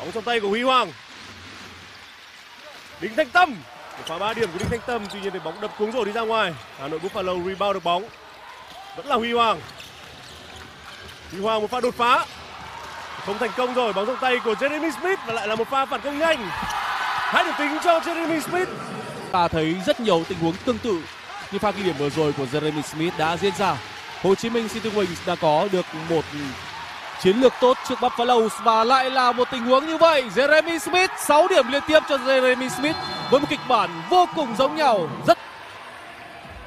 Bóng trong tay của Huy Hoàng. Đinh Thanh Tâm. Một pha ba điểm của Đinh Thanh Tâm tuy nhiên thì bóng đập cuống rồi đi ra ngoài. Hà Nội Buffalo rebound được bóng. Vẫn là Huy Hoàng. Huy Hoàng một pha đột phá. Không thành công rồi, bóng trong tay của Jeremy Smith và lại là một pha phản công nhanh. Hai điểm tính cho Jeremy Smith. Ta thấy rất nhiều tình huống tương tự như pha ghi điểm vừa rồi của Jeremy Smith đã diễn ra. Hồ Chí Minh City Wings đã có được một chiến lược tốt trước Buffalo và lại là một tình huống như vậy. Jeremy Smith 6 điểm liên tiếp cho Jeremy Smith với một kịch bản vô cùng giống nhau. Rất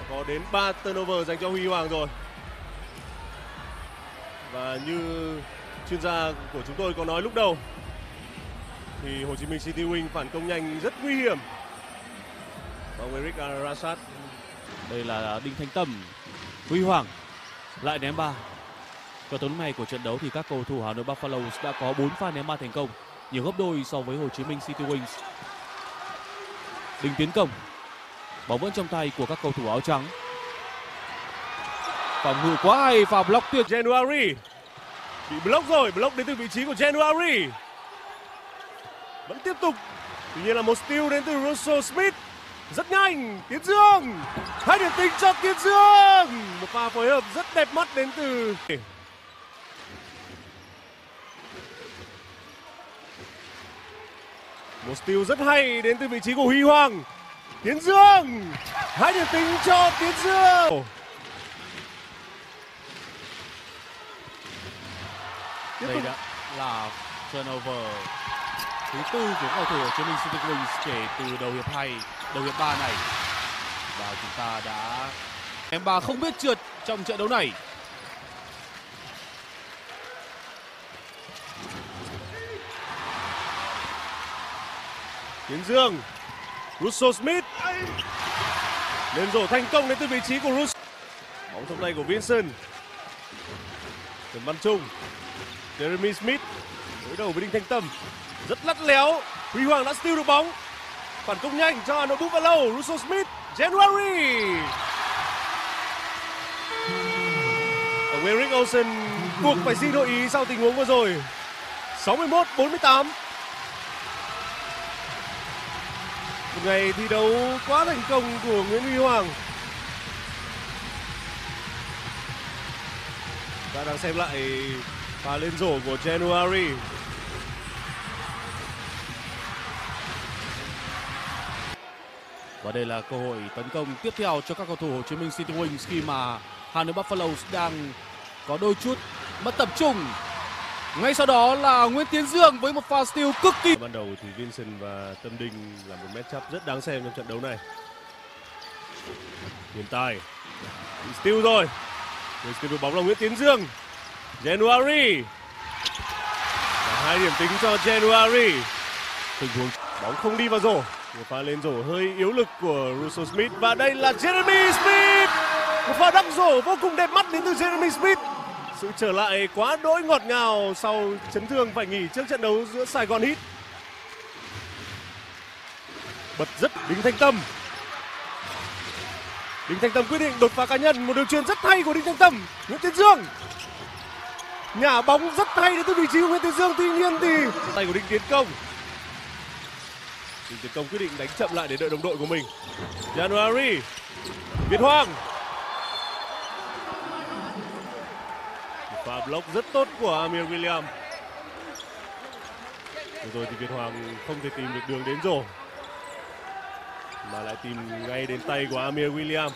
Có đến 3 turnover dành cho Huy Hoàng rồi. Và như chuyên gia của chúng tôi có nói lúc đầu thì Hồ Chí Minh City Wing phản công nhanh rất nguy hiểm. Ông Eric Arasat đây là Đinh Thanh Tâm, Huy Hoàng lại ném ba. Cho tới lúc này của trận đấu thì các cầu thủ Hà Nội Buffalo đã có 4 pha ném ba thành công, nhiều gấp đôi so với Hồ Chí Minh City Wings. Đình tiến công, bóng vẫn trong tay của các cầu thủ áo trắng. Phòng ngự quá hay và block tuyệt January bị block rồi, block đến từ vị trí của January. Vẫn tiếp tục. Tuy nhiên là một steal đến từ Russell Smith. Rất nhanh, Tiến Dương. Hai điểm tính cho Tiến Dương. Một pha phối hợp rất đẹp mắt đến từ Một steal rất hay đến từ vị trí của Huy Hoàng. Tiến Dương. Hai điểm tính cho Tiến Dương. Đây đã là turnover thứ tư của cầu thủ Hồ Chí Minh City Wings kể từ đầu hiệp 2, đầu hiệp 3 này. Và chúng ta đã em ba không biết trượt trong trận đấu này. Tiến Dương. Russo Smith. Lên rổ thành công đến từ vị trí của Russo. Bóng trong tay của Vincent Trần Văn Trung. Jeremy Smith. Đối đầu với Đinh Thanh Tâm. Rất lắt léo. Huy Hoàng đã steal được bóng. Phản công nhanh cho Hà Nội Buffalo Russo Smith, January. Ông Eric Olsen buộc phải xin đội ý sau tình huống vừa rồi. 61 48 một ngày thi đấu quá thành công của Nguyễn Huy Hoàng ta đang xem lại pha lên rổ của January Và đây là cơ hội tấn công tiếp theo cho các cầu thủ Hồ Chí Minh City Wings khi mà Hà Nội Buffalo đang có đôi chút mất tập trung. Ngay sau đó là Nguyễn Tiến Dương với một pha steal cực kỳ ban đầu thì Vincent và Tâm Đinh là một matchup rất đáng xem trong trận đấu này. Hiện tại bị steal rồi. Người steal được bóng là Nguyễn Tiến Dương. January. Và hai điểm tính cho January. Tình huống bóng không đi vào rổ. Một pha lên rổ hơi yếu lực của Russell Smith. Và đây là Jeremy Smith. Một pha đắp rổ vô cùng đẹp mắt đến từ Jeremy Smith sự trở lại quá đỗi ngọt ngào sau chấn thương phải nghỉ trước trận đấu giữa Sài Gòn Hit. bật rất Đinh Thanh Tâm. Đinh Thanh Tâm quyết định đột phá cá nhân, một đường truyền rất hay của Đinh Thanh Tâm, Nguyễn Tiến Dương. Nhả bóng rất hay đến từ vị trí của Nguyễn Tiến Dương, tuy nhiên thì tay của Đinh Tiến Công. Đinh Tiến Công quyết định đánh chậm lại để đợi đồng đội của mình. January, Việt Hoàng. Và block rất tốt của Amir William. Vừa rồi thì Việt Hoàng không thể tìm được đường đến rổ mà lại tìm ngay đến tay của Amir William.